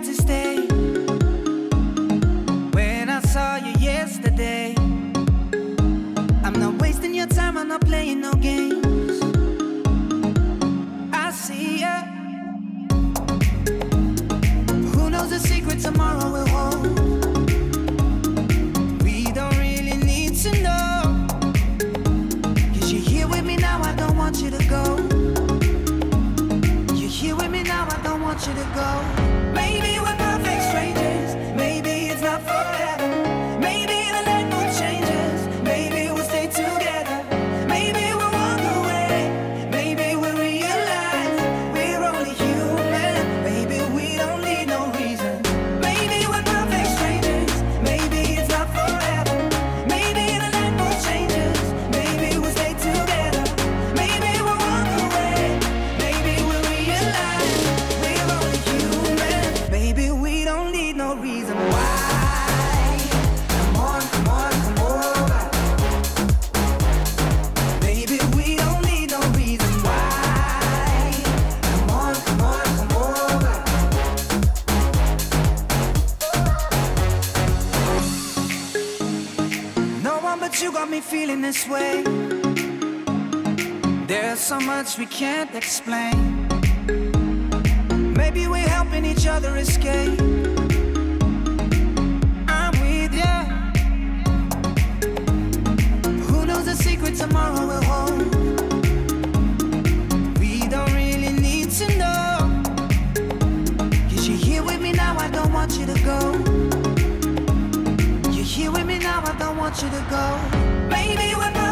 to stay. When I saw you yesterday, I'm not wasting your time, I'm not playing no games. I see ya. Who knows the secret tomorrow will hold? We don't really need to know. You're here with me now, I don't want you to go. You're here with me now, I don't want you to go. Maybe we're got me feeling this way. There's so much we can't explain. Maybe we're helping each other escape. I'm with ya. Who knows the secret tomorrow will hold? We don't really need to know. Cause you're here with me now, I don't want you to go. You're here with me now, I don't want you to go. Maybe we're